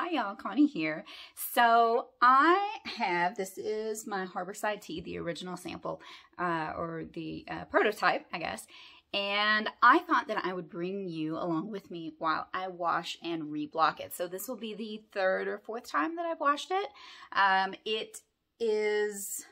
Hi y'all, Connie here. So I have, this is my Harborside Tee, the original sample, uh, or the uh, prototype, I guess. And I thought that I would bring you along with me while I wash and reblock it. So this will be the third or fourth time that I've washed it. Um, it is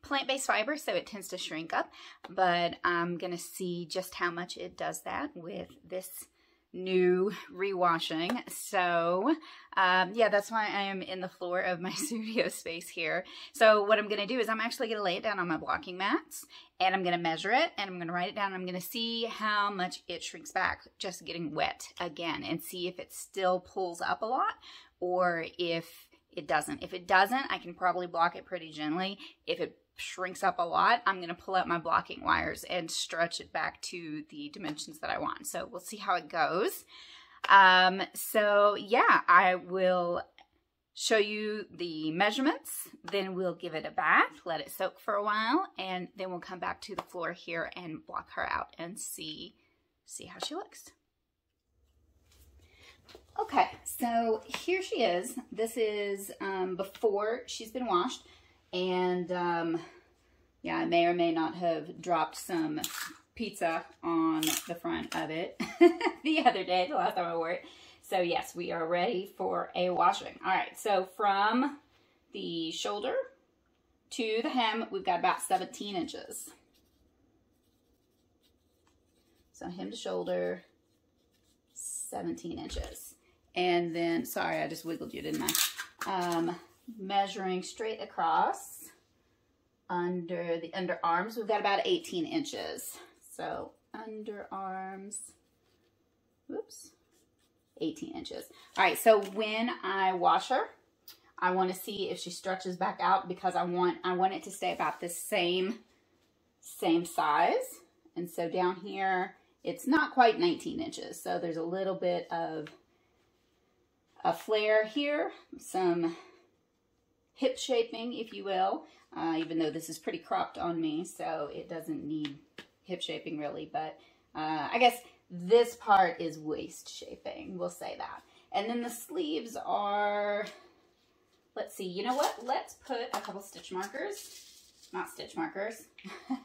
plant-based fiber, so it tends to shrink up, but I'm to see just how much it does that with this new rewashing. So um, yeah, that's why I am in the floor of my studio space here. So what I'm going to do is I'm actually going to lay it down on my blocking mats and I'm going to measure it and I'm going to write it down. I'm going to see how much it shrinks back just getting wet again and see if it still pulls up a lot or if it doesn't. If it doesn't, I can probably block it pretty gently. If it shrinks up a lot, I'm going to pull out my blocking wires and stretch it back to the dimensions that I want. So we'll see how it goes. Um, so yeah, I will show you the measurements, then we'll give it a bath, let it soak for a while, and then we'll come back to the floor here and block her out and see, see how she looks. Okay, so here she is. This is um, before she's been washed. And um, yeah, I may or may not have dropped some pizza on the front of it the other day, the last time I wore it. So yes, we are ready for a washing. All right, so from the shoulder to the hem, we've got about 17 inches. So hem to shoulder, 17 inches. And then, sorry, I just wiggled you, didn't I? Um, measuring straight across under the underarms. We've got about 18 inches. So underarms, whoops, 18 inches. All right, so when I wash her, I want to see if she stretches back out because I want I want it to stay about the same same size. And so down here, it's not quite 19 inches. So there's a little bit of a flare here, some hip shaping, if you will, uh, even though this is pretty cropped on me, so it doesn't need hip shaping really, but uh, I guess this part is waist shaping, we'll say that. And then the sleeves are, let's see, you know what? Let's put a couple stitch markers, not stitch markers,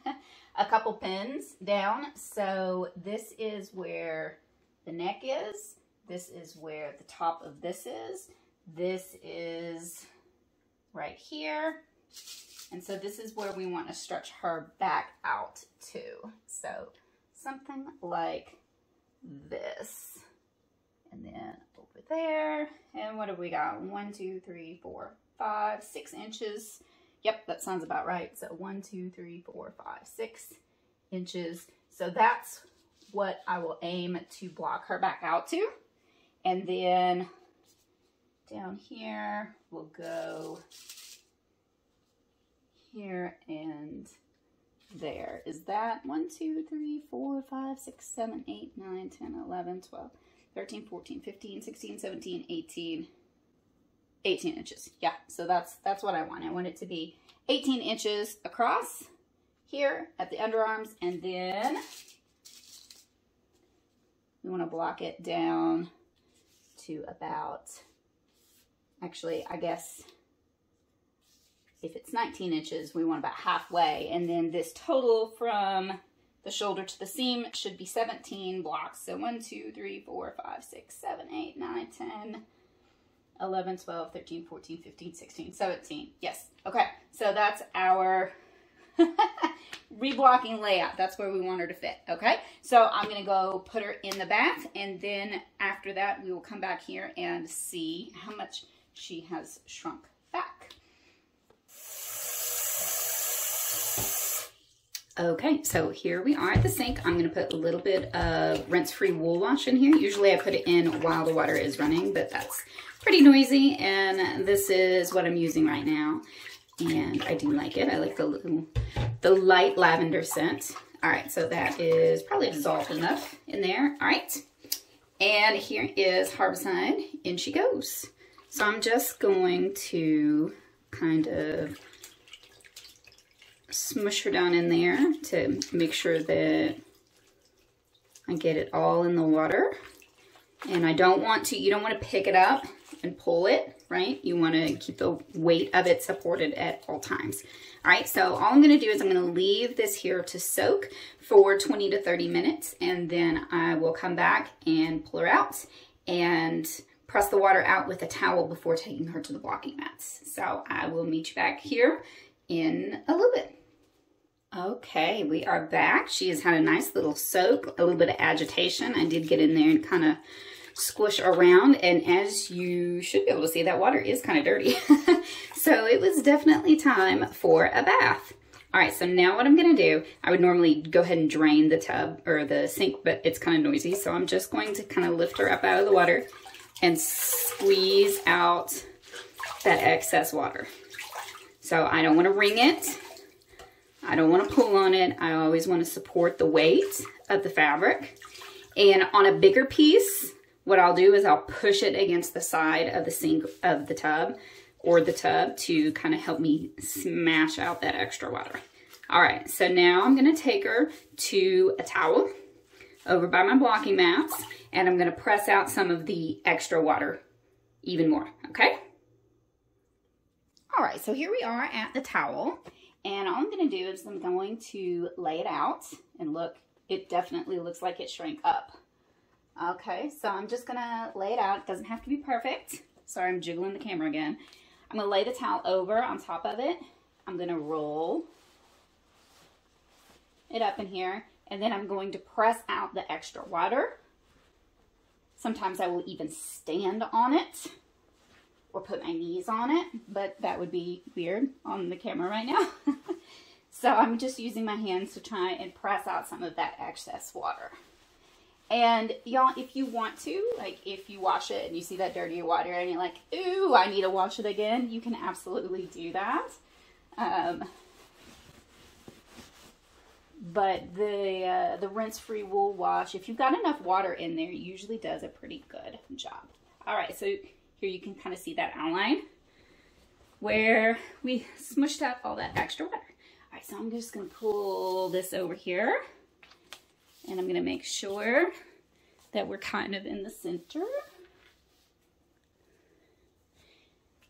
a couple pins down. So this is where the neck is. This is where the top of this is. This is right here. And so this is where we want to stretch her back out to. So something like this. And then over there. And what have we got? One, two, three, four, five, six inches. Yep, that sounds about right. So one, two, three, four, five, six inches. So that's what I will aim to block her back out to. And then down here, we'll go here and there. Is that 1, 2, 3, 4, 5, 6, 7, 8, 9, 10, 11, 12, 13, 14, 15, 16, 17, 18, 18 inches. Yeah, so that's that's what I want. I want it to be 18 inches across here at the underarms and then we want to block it down to about actually, I guess if it's 19 inches, we want about halfway. And then this total from the shoulder to the seam should be 17 blocks. So 1, 2, 3, 4, 5, 6, 7, 8, 9, 10, 11, 12, 13, 14, 15, 16, 17. Yes. Okay. So that's our reblocking layout. That's where we want her to fit. Okay. So I'm to go put her in the bath. And then after that, we will come back here and see how much she has shrunk back. Okay, so here we are at the sink. I'm gonna put a little bit of rinse-free wool wash in here. Usually I put it in while the water is running, but that's pretty noisy, and this is what I'm using right now. And I do like it. I like the little, the light lavender scent. All right, so that is probably dissolved enough in there. All right, and here is Harborside. In she goes. So I'm just going to kind of smush her down in there to make sure that I get it all in the water. And I don't want to, you don't want to pick it up and pull it, right? You want to keep the weight of it supported at all times. All right, so all I'm going to do is I'm going to leave this here to soak for 20 to 30 minutes, and then I will come back and pull her out and press the water out with a towel before taking her to the blocking mats. So I will meet you back here in a little bit. Okay, we are back. She has had a nice little soak, a little bit of agitation. I did get in there and kind of squish around. And as you should be able to see, that water is kind of dirty. so it was definitely time for a bath. All right, so now what I'm gonna do, I would normally go ahead and drain the tub or the sink, but it's kind of noisy. So I'm just going to kind of lift her up out of the water and squeeze out that excess water. So I don't wanna wring it. I don't want to pull on it. I always want to support the weight of the fabric. And on a bigger piece, what I'll do is I'll push it against the side of the sink of the tub or the tub to kind of help me smash out that extra water. All right, so now I'm gonna take her to a towel over by my blocking mats and I'm gonna press out some of the extra water even more, okay? All right, so here we are at the towel and all I'm going to do is I'm going to lay it out and look, it definitely looks like it shrank up. Okay, so I'm just to lay it out. It doesn't have to be perfect. Sorry, I'm jiggling the camera again. I'm to lay the towel over on top of it. I'm to roll it up in here. And then I'm going to press out the extra water. Sometimes I will even stand on it or put my knees on it, but that would be weird on the camera right now. so I'm just using my hands to try and press out some of that excess water. And y'all, if you want to, like if you wash it and you see that dirty water and you're like, ooh, I need to wash it again, you can absolutely do that. Um, but the uh, the rinse-free wool wash, if you've got enough water in there, usually does a pretty good job. All right, so here you can kind of see that outline where we smushed out all that extra water. All right, so I'm just gonna pull this over here and I'm gonna make sure that we're kind of in the center.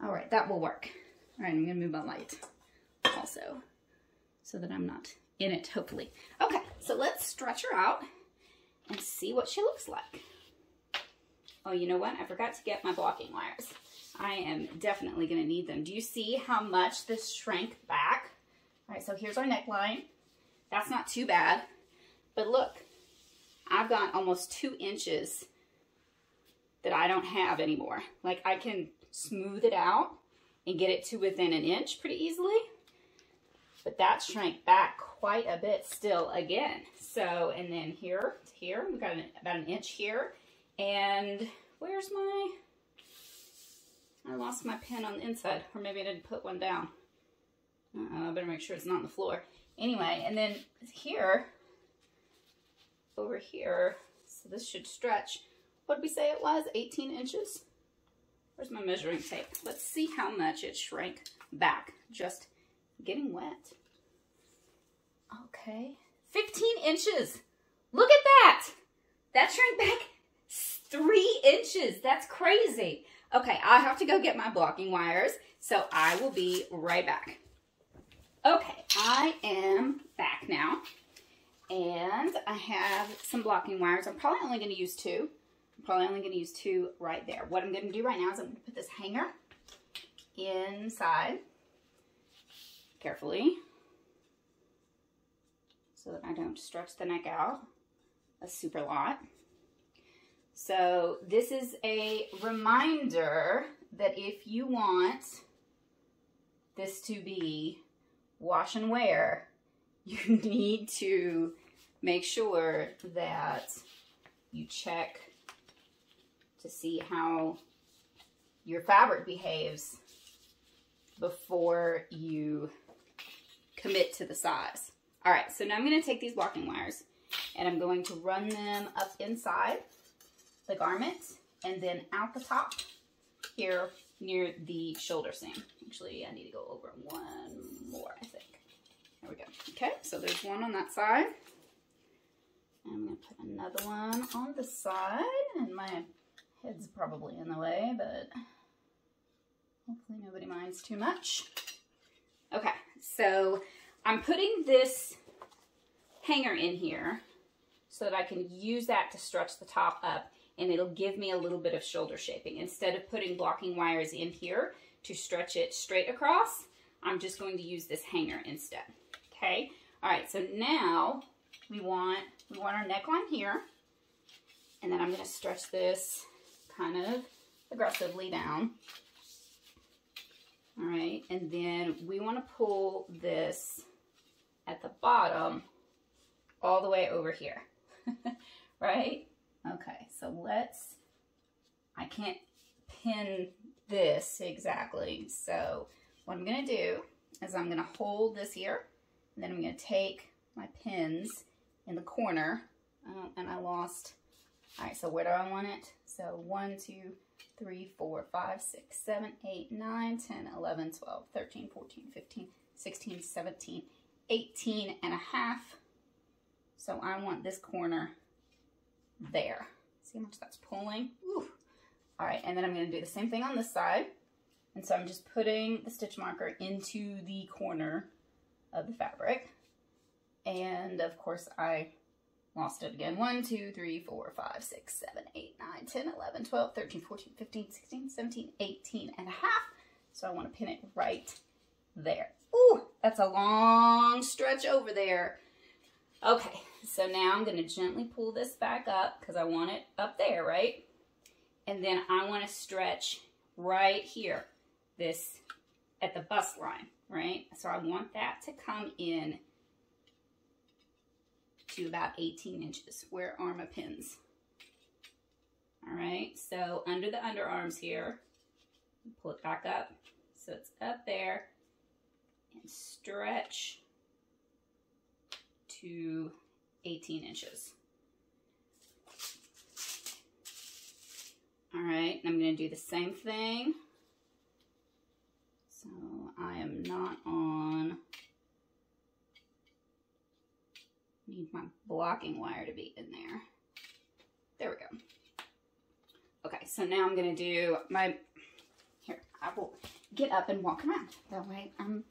All right, that will work. All right, I'm gonna move my light also so that I'm not in it, hopefully. Okay, so let's stretch her out and see what she looks like. Oh, you know what? I forgot to get my blocking wires. I am definitely going to need them. Do you see how much this shrank back? All right, so here's our neckline. That's not too bad. But look, I've got almost two inches that I don't have anymore. Like I can smooth it out and get it to within an inch pretty easily. But that shrank back quite a bit still again. So, and then here to here, we've got an, about an inch here and where's my, I lost my pen on the inside, or maybe I didn't put one down. Uh -oh, I better make sure it's not on the floor. Anyway, and then here, over here, so this should stretch, what did we say it was, 18 inches? Where's my measuring tape? Let's see how much it shrank back, just getting wet. Okay, 15 inches. Look at that. That shrank back Three inches. That's crazy. Okay, I have to go get my blocking wires, so I will be right back. Okay, I am back now, and I have some blocking wires. I'm probably only going to use two. I'm probably only going to use two right there. What I'm going to do right now is I'm going to put this hanger inside carefully so that I don't stretch the neck out a super lot. So this is a reminder that if you want this to be wash and wear, you need to make sure that you check to see how your fabric behaves before you commit to the size. All right, so now I'm gonna take these blocking wires and I'm going to run them up inside the garment and then out the top here near the shoulder seam. Actually, I need to go over one more, I think. There we go. Okay, so there's one on that side. I'm going to put another one on the side, and my head's probably in the way, but hopefully nobody minds too much. Okay, so I'm putting this hanger in here so that I can use that to stretch the top up and it'll give me a little bit of shoulder shaping. Instead of putting blocking wires in here to stretch it straight across, I'm just going to use this hanger instead. Okay, all right, so now we want, we want our neckline here and then I'm gonna stretch this kind of aggressively down. All right, and then we wanna pull this at the bottom all the way over here, right? Okay, so let's, I can't pin this exactly. So what I'm gonna do is I'm gonna hold this here, and then I'm gonna take my pins in the corner, uh, and I lost, all right, so where do I want it? So 1, 2, 3, 4, 5, 6, 7, 8, 9, 10, 11, 12, 13, 14, 15, 16, 17, 18 and a half. So I want this corner there. See how much that's pulling? Ooh. All right, and then I'm gonna do the same thing on this side. And so I'm just putting the stitch marker into the corner of the fabric. And of course I lost it again. 1, 2, 3, 4, 5, 6, 7, 8, 9, 10, 11, 12, 13, 14, 15, 16, 17, 18 and a half. So I want to pin it right there. Ooh, that's a long stretch over there. Okay, so now I'm going to gently pull this back up because I want it up there, right? And then I want to stretch right here, this at the bust line, right? So I want that to come in to about 18 inches. Where are my pins? All right, so under the underarms here, pull it back up. So it's up there and stretch to 18 inches. All right, I'm gonna do the same thing. So I am not on Need my blocking wire to be in there. There we go. Okay, so now I'm to do my, here, I will get up and walk around. That way I'm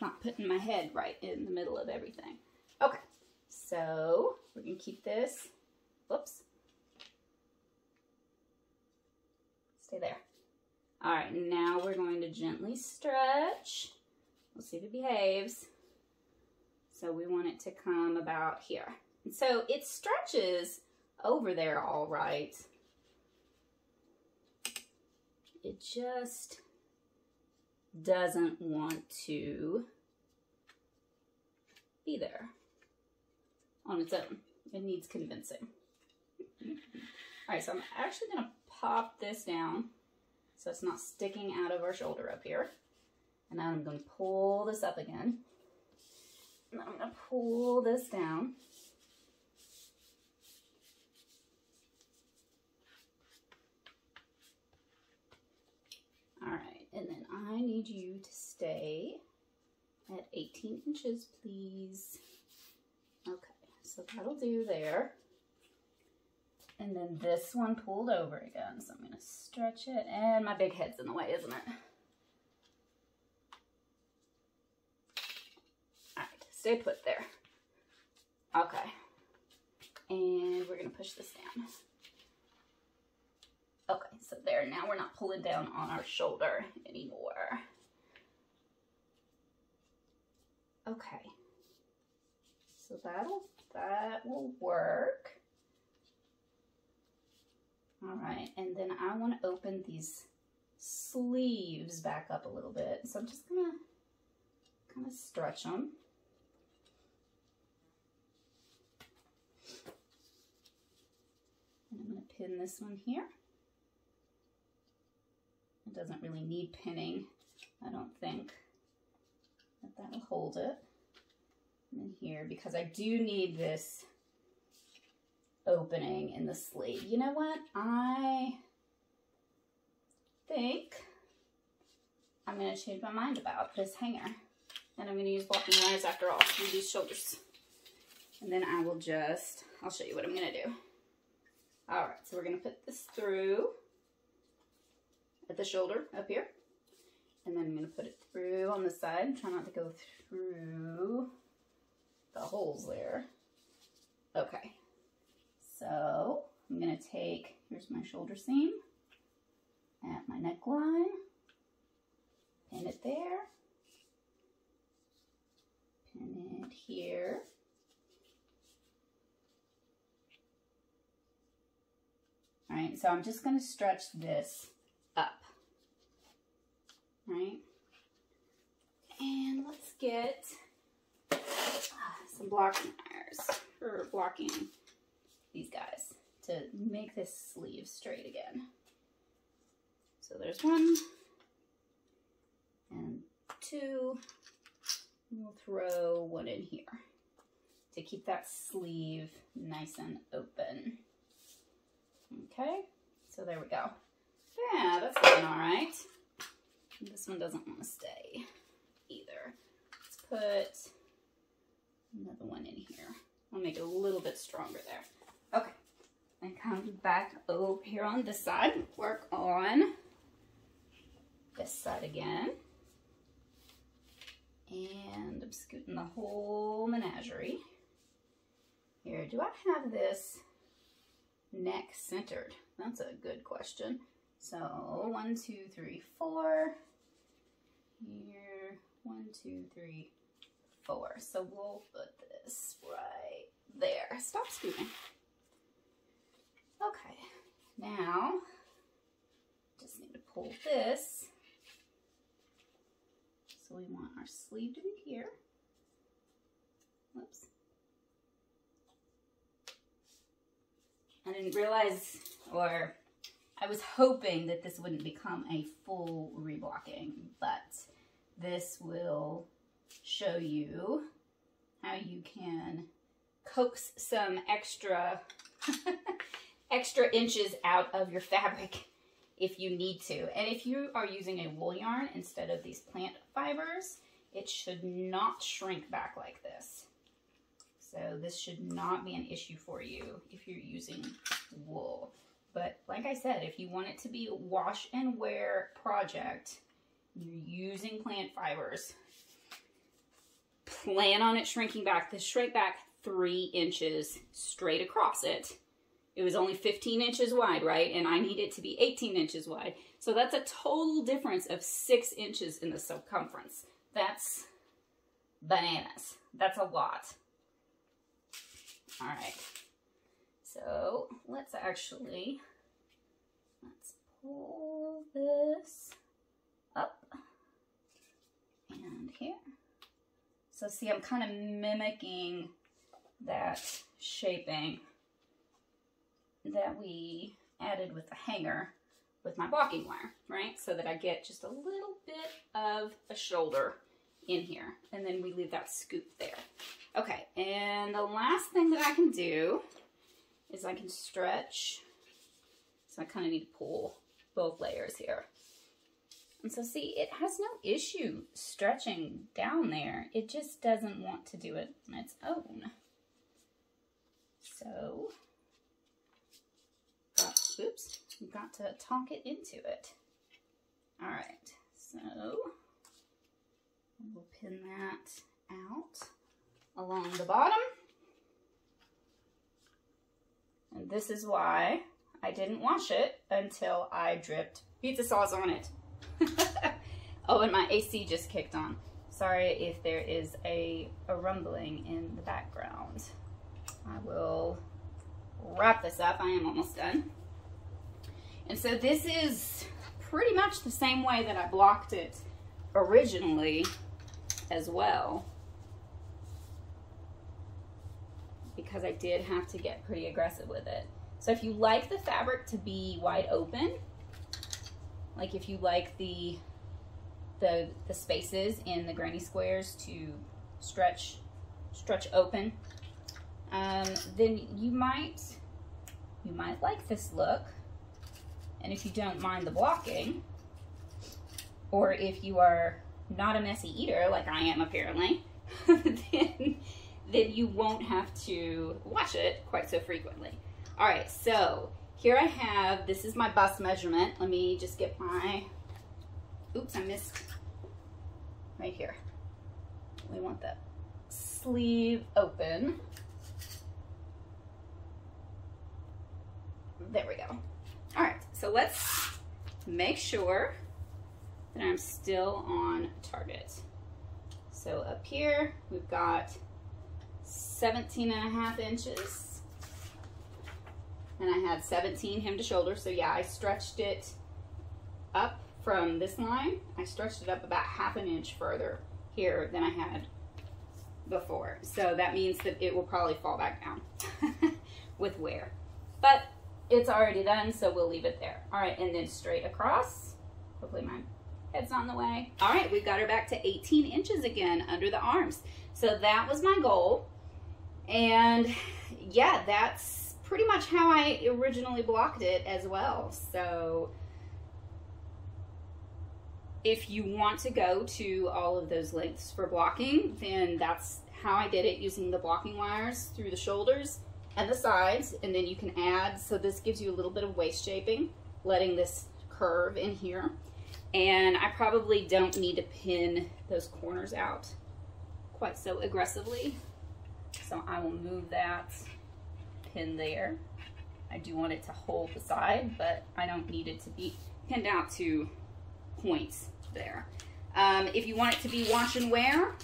not putting my head right in the middle of everything. Okay, so we're to keep this, whoops, stay there. All right, now we're going to gently stretch. We'll see if it behaves. So we want it to come about here. And so it stretches over there all right. It just doesn't want to be there on its own. It needs convincing. all right, so I'm actually going to pop this down so it's not sticking out of our shoulder up here. And now I'm going to pull this up again. And I'm going to pull this down. All right, and then I need you to stay at 18 inches, please. Okay, so that'll do there. And then this one pulled over again, so I'm gonna stretch it, and my big head's in the way, isn't it? All right, stay put there. Okay. And we're going to push this down. Okay, so there, now we're not pulling down on our shoulder anymore. Okay. So that'll, that will work. All right, and then I want to open these sleeves back up a little bit. So I'm just gonna kind of stretch them. And I'm to pin this one here. It doesn't really need pinning, I don't think. But that'll hold it. And here, because I do need this opening in the sleeve. You know what? I think I'm going to change my mind about this hanger. And I'm going to use blocking wires after all to these shoulders. And then I will just, I'll show you what I'm going to do. All right, so we're gonna put this through at the shoulder up here. And then I'm going to put it through on the side. Try not to go through the holes there. Okay. So I'm going to take, here's my shoulder seam at my neckline. Pin it there. Pin it here. All right, so I'm just going to stretch this up. Right. And let's get uh, some blocking wires for blocking these guys to make this sleeve straight again. So there's one and two. We'll throw one in here to keep that sleeve nice and open. Okay, so there we go. Yeah, that's looking all right. This one doesn't want to stay either. Let's put another one in here. I'll make it a little bit stronger there. Okay, and come back over here on this side. Work on this side again. And I'm scooting the whole menagerie. Here, do I have this neck centered? That's a good question. So one, two, three, four. Here, one, two, three, four. So we'll put this right there. Stop scooting. Okay, now just need to pull this. So we want our sleeve to be here. Whoops. I didn't realize, or I was hoping that this wouldn't become a full reblocking, but this will show you how you can coax some extra extra inches out of your fabric if you need to. And if you are using a wool yarn instead of these plant fibers, it should not shrink back like this. So this should not be an issue for you if you're using wool. But like I said, if you want it to be a wash and wear project, you're using plant fibers, plan on it shrinking back. This shrink back three inches straight across it. It was only 15 inches wide, right? And I need it to be 18 inches wide. So that's a total difference of six inches in the circumference. That's bananas. That's a lot. All right. So let's actually, let's pull this up and here. So see, I'm kind of mimicking that shaping that we added with the hanger with my blocking wire, right? So that I get just a little bit of a shoulder in here. And then we leave that scoop there. Okay, and the last thing that I can do is I can stretch. So I kind of need to pull both layers here. And so see, it has no issue stretching down there. It just doesn't want to do it on its own. So, oops, got to talk it into it. All right, so we'll pin that out along the bottom. And this is why I didn't wash it until I dripped pizza sauce on it. oh, and my AC just kicked on. Sorry if there is a, a rumbling in the background. I will wrap this up. I am almost done. And so this is pretty much the same way that I blocked it originally as well. because I did have to get pretty aggressive with it. So if you like the fabric to be wide open, like if you like the the the spaces in the granny squares to stretch stretch open, um, then you might you might like this look. And if you don't mind the blocking, or if you are not a messy eater like I am apparently, then then you won't have to wash it quite so frequently. All right, so here I have, this is my bust measurement. Let me just get my, oops, I missed right here. We want the sleeve open. There we go. So let's make sure that I'm still on target. So up here, we've got 17 and a half inches. And I had 17 hem to shoulder. So yeah, I stretched it up from this line. I stretched it up about half an inch further here than I had before. So that means that it will probably fall back down with wear. But it's already done, so we'll leave it there. All right, and then straight across. Hopefully my head's on the way. All right, we've got her back to 18 inches again under the arms. So that was my goal. And yeah, that's pretty much how I originally blocked it as well. So if you want to go to all of those lengths for blocking, then that's how I did it using the blocking wires through the shoulders and the sides. And then you can add, so this gives you a little bit of waist shaping, letting this curve in here. And I probably don't need to pin those corners out quite so aggressively. So I will move that pin there. I do want it to hold the side, but I don't need it to be pinned out to points there. Um, if you want it to be wash and wear,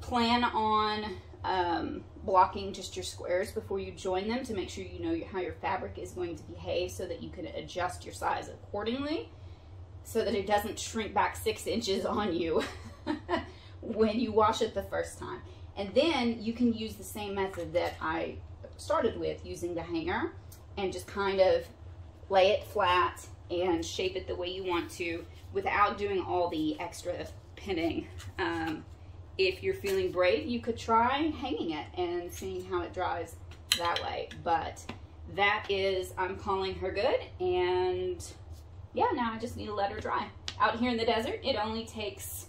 plan on um, blocking just your squares before you join them to make sure you know how your fabric is going to behave so that you can adjust your size accordingly so that it doesn't shrink back six inches on you when you wash it the first time. And then you can use the same method that I started with using the hanger and just kind of lay it flat and shape it the way you want to without doing all the extra pinning. Um, if you're feeling brave, you could try hanging it and seeing how it dries that way. But that is, I'm calling her good. And yeah, now I just need to let her dry. Out here in the desert, it only takes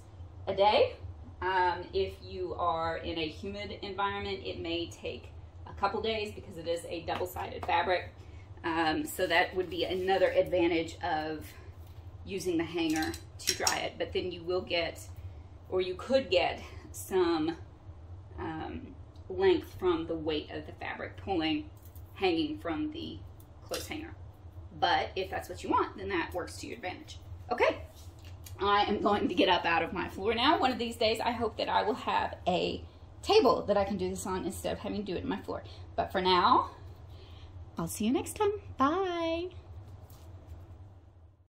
a day. Um, if you are in a humid environment, it may take a couple days because it is a double-sided fabric. Um, so that would be another advantage of using the hanger to dry it. But then you will get, or you could get some um, length from the weight of the fabric pulling, hanging from the clothes hanger. But if that's what you want, then that works to your advantage. Okay, I am going to get up out of my floor now. One of these days, I hope that I will have a table that I can do this on instead of having to do it in my floor. But for now, I'll see you next time. Bye.